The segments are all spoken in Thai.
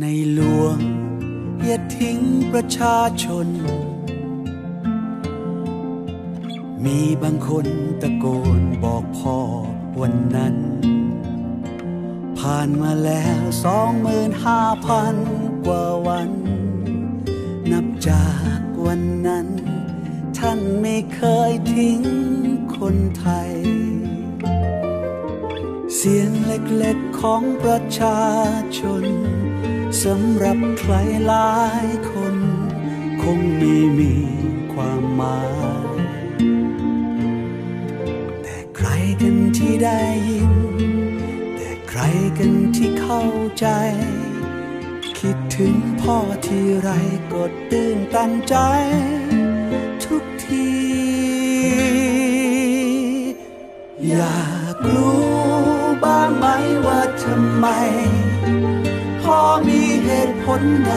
ในหลวงอย่าทิ้งประชาชน มีบางคนตะโกนบอกพ่อวันนั้น ผ่านมาแล้วสองหมื่นห้าพันกว่าวัน นับจากวันนั้น ท่านไม่เคยทิ้งคนไทย เสียงเล็กๆของประชาชน สำหรับใครหลายคน คงไม่มีความหมาย แต่ใครกันที่ได้ยิน แต่ใครกันที่เข้าใจ คิดถึงพ่อที่ไรก็ตื่นตันใจ ทุกที ใด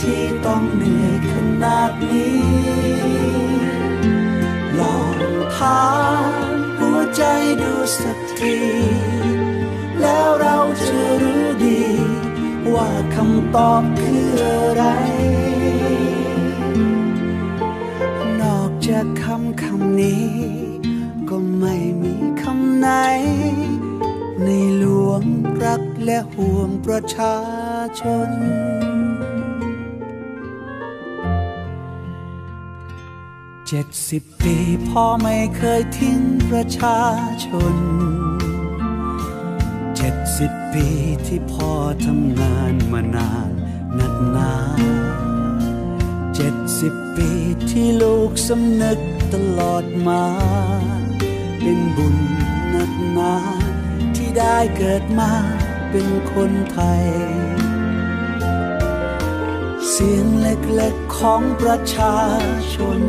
ที่ต้องเหนื่อยขนาดนี้ลองถามหัวใจดูสักทีแล้วเราจะรู้ดี ว่าคำตอบคืออะไร นอกจากคำคำนี้ ก็ไม่มีคำไหน ในหลวงรักและห่วงประชา ชน เจ็ดสิบปีพ่อไม่เคยทิ้งประชาชน เจ็ดสิบปีที่พ่อทำงานมานานนักหนาเจ็ดสิบปีที่ลูกสำนึกตลอดมา เป็นบุญนักหนาที่ได้เกิดมาเป็นคนไทย เสียงเล็กๆของประชาชน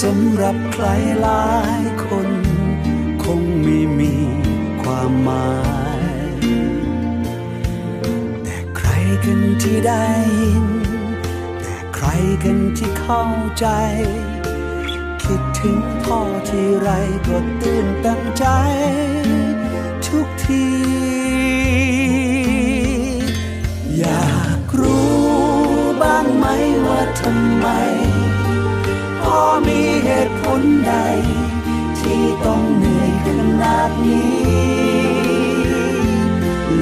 สำหรับใครหลายคน คงไม่มีความหมาย แต่ใครกันที่ได้ยิน แต่ใครกันที่เข้าใจ คิดถึงพ่อที่ไรก็ตื่นตันใจ ทำไม พอมีเหตุผลใด ที่ต้องเหนื่อยขนาดนี้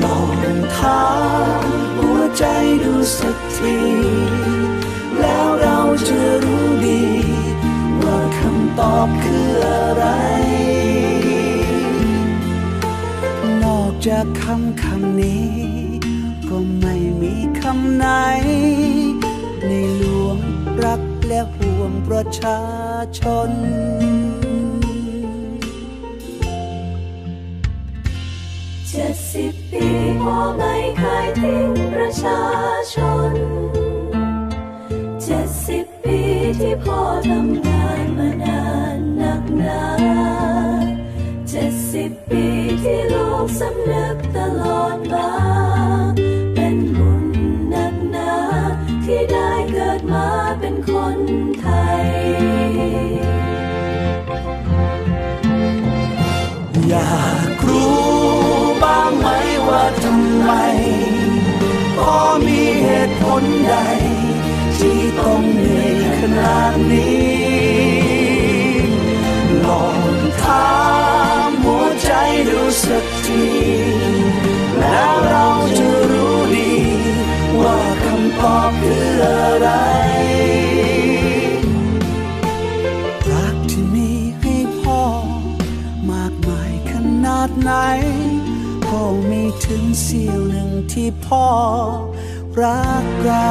ลองถามหัวใจดูสักทีแล้วเราจะรู้ดี ว่าคำตอบคืออะไร นอกจากคำคำนี้ ก็ไม่มีคำไหน และห่วงประชาชน เจ็ดสิบปีพ่อไม่เคยทิ้งประชาชน เจ็ดสิบปีที่พ่อทำงานมานานนักหนาเจ็ดสิบปีที่ลูกสำนึกตลอดมา อยากรู้บ้างไหมว่าทำไมพ่อมีเหตุผลใด ที่ต้องเหนื่อยขนาดนี้ เสี้ยวหนึ่งที่พ่อรักเรา